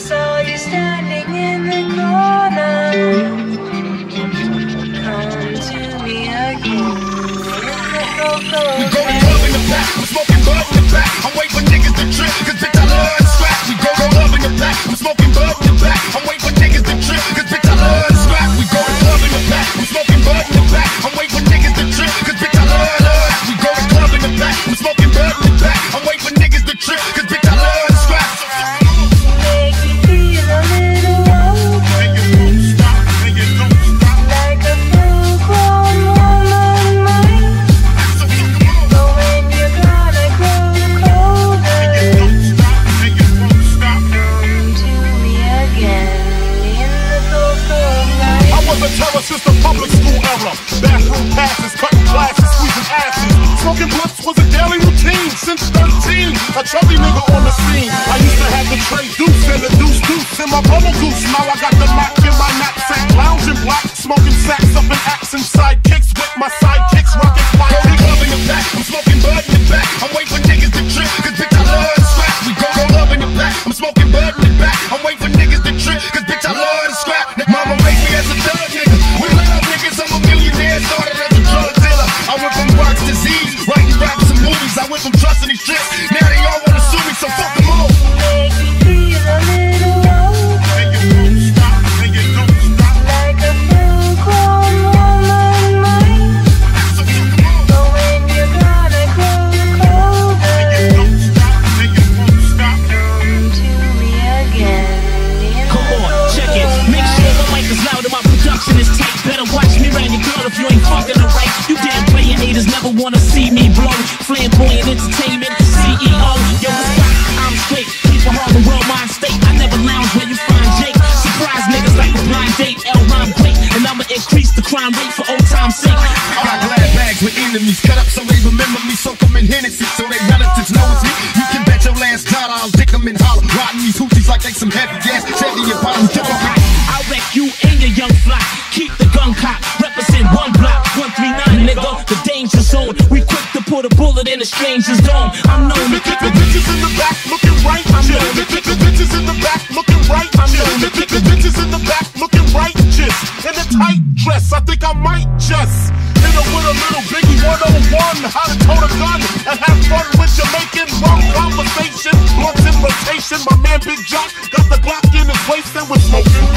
saw you standing in the corner. Come to me again. In the cocoa. Go terror since the public school era. Bathroom passes, cutting classes, squeezing asses. Smoking blunts was a daily routine since 13. A chubby nigga on the scene. I used to have the tray deuce and the deuce deuce in my bubble goose. Now I got the Mac in my knapsack, lounging black, smoking sacks up in action sidekicks with my sidekicks I went from trusting these tricks, Flamboyant entertainment, CEO. Yo? I'm straight. People Harlem World Mind State. I never lounge where you find Jake. Surprise niggas like a blind date. L rhyme great. And I'ma increase the crime rate for old time's sake. I got glad bags with enemies cut up so they remember me. Soak 'em in Hennessy so they relatives know it's me. You can bet your last dollar I'll dick 'em in holler. Riding these hoochies like they some heavy gas. Chevy and bottles. I'll wreck you and your young fly. Keep the gun cock. Danger zone. We quick to put a bullet in a stranger's dome. I'm known to kick The bitches in the back looking right. The bitches in the back looking right. The bitches in the back looking righteous. In a tight dress, I think I might just hit her with a little biggie 101. How to tote a gun and have fun with Jamaican rum conversation. Blunts in rotation. My man Big Jock got the Glock in his waist and we're smoking.